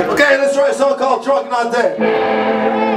Okay, let's try a song called Drunk Not Dead.